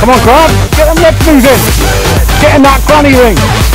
Come on, Grant. Get them legs moving. Get in that granny ring.